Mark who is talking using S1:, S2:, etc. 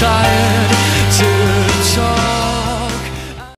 S1: try.